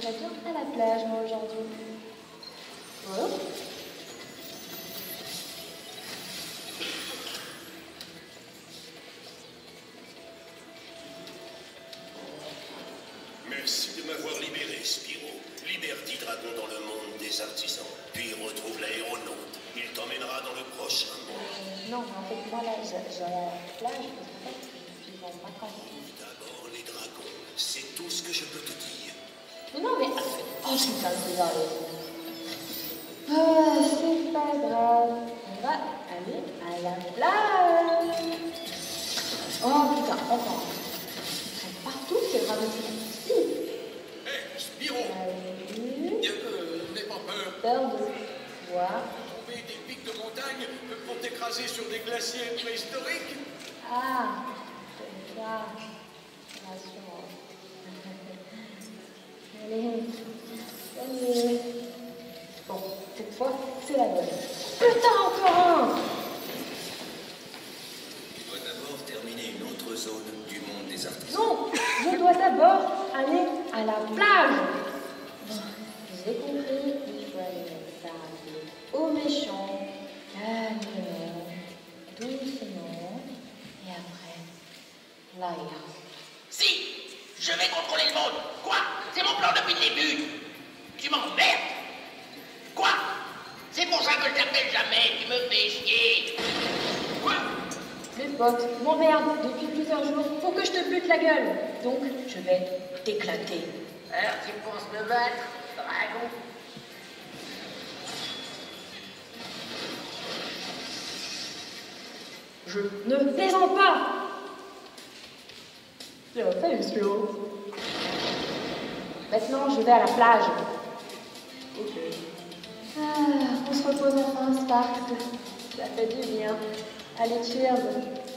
serais bien à la plage, moi, aujourd'hui. Oh. Merci de m'avoir libéré, Spiro. Libère dix dragons dans le monde des artisans, puis retrouve l'aéronaute. Il t'emmènera dans le prochain monde. Euh, non, mais en fait, moi, là, j'ai la plage, parce qu'en fait, vacances. D'abord les dragons, c'est tout ce que je peux te dire. Mais non, mais... Oh, putain, c'est grave. Ah, c'est pas grave. On va aller à la plage. Oh, putain, encore. Partout, ces draps de ici. Hé, Spiro Allez. euh, N'aie pas peur. Peur de quoi? Tomber des pics de montagne pour t'écraser sur des glaciers préhistoriques Ah, la bonne. Putain, encore un Tu dois d'abord terminer une autre zone du monde des artisans. Non, je dois d'abord aller à la plage. J'ai compris, il faut aller parler aux méchants, calmement, doucement, et après, là, il y a. Si, je vais contrôler le monde. Quoi? C'est mon plan depuis le début. Mes potes m'emmerdent depuis plusieurs jours. Faut que je te bute la gueule. Donc, je vais t'éclater. Alors tu penses me battre, dragon Je ne descends pas. Bien fait, Spiro. Maintenant, je vais à la plage. Ok. Ah, on se repose enfin, Sparks. Ça fait du bien. Allez, cheers.